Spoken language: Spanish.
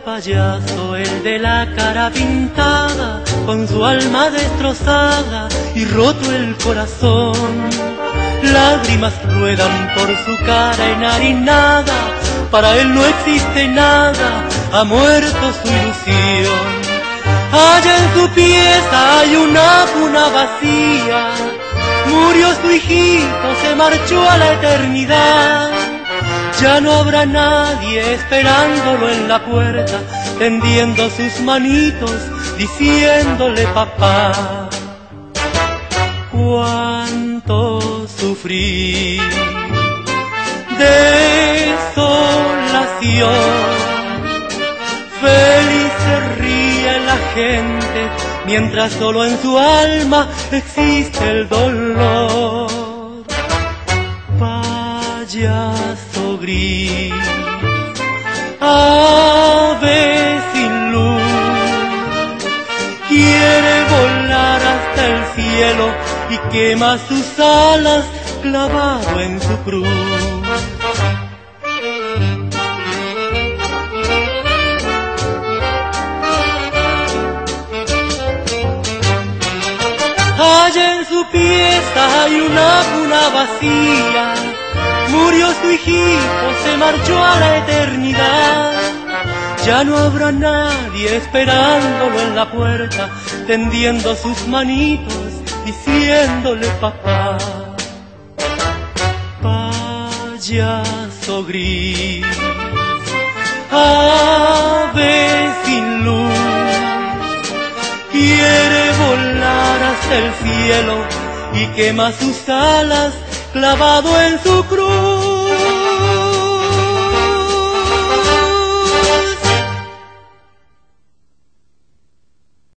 payaso, el de la cara pintada, con su alma destrozada y roto el corazón. Lágrimas ruedan por su cara enharinada, para él no existe nada, ha muerto su ilusión. Allá en su pieza hay una cuna vacía, murió su hijito, se marchó a la eternidad. Ya no habrá nadie esperándolo en la puerta, tendiendo sus manitos, diciéndole papá. Cuánto sufrí, desolación, feliz se ríe la gente, mientras solo en su alma existe el dolor. Gris, ave sin luz, quiere volar hasta el cielo y quema sus alas clavado en su cruz. Allá en su pieza hay una cuna vacía. Murió su hijito, se marchó a la eternidad. Ya no habrá nadie esperándolo en la puerta, tendiendo sus manitos, diciéndole papá. Payaso gris, ave sin luz, quiere volar hasta el cielo y quema sus alas clavado en su cruz.